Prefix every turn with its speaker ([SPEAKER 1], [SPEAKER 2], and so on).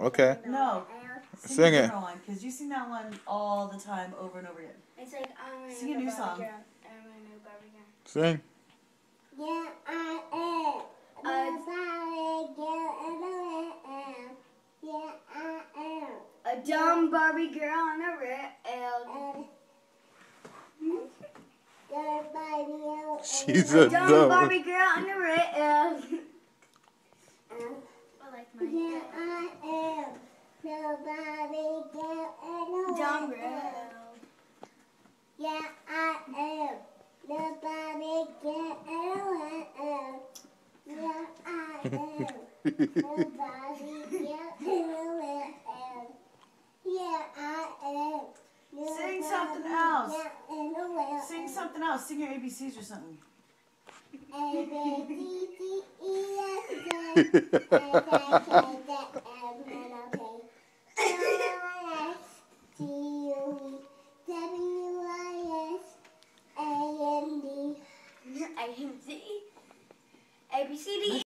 [SPEAKER 1] Okay.
[SPEAKER 2] No.
[SPEAKER 1] Sing
[SPEAKER 2] Sing,
[SPEAKER 1] it.
[SPEAKER 2] a different one, because you sing that one all the time, over and over again.
[SPEAKER 3] It's like I'm a
[SPEAKER 2] Sing a
[SPEAKER 3] new
[SPEAKER 2] new song.
[SPEAKER 3] girl. I'm a new Barbie girl.
[SPEAKER 1] Sing.
[SPEAKER 4] Yeah, I am. Nobody girl, and I am. Yeah, I am.
[SPEAKER 3] A dumb Barbie girl on a rail.
[SPEAKER 4] And.
[SPEAKER 1] She's
[SPEAKER 3] A
[SPEAKER 1] a
[SPEAKER 3] dumb
[SPEAKER 1] dumb.
[SPEAKER 3] Barbie girl on a rail. I like
[SPEAKER 4] yeah, I am. Nobody girl, and I
[SPEAKER 3] dumb
[SPEAKER 4] am.
[SPEAKER 3] girl.
[SPEAKER 4] Yeah, I am. Nobody girl, and I. Yeah, I am. Nobody girl, and I. Yeah, I am.
[SPEAKER 2] Sing something
[SPEAKER 4] Nobody
[SPEAKER 2] else.
[SPEAKER 4] girl, and I.
[SPEAKER 2] Sing something else. Sing your ABCs or something.
[SPEAKER 4] A, B, C, D, E, F, G, H, I, J, K,
[SPEAKER 3] A, B, C, D,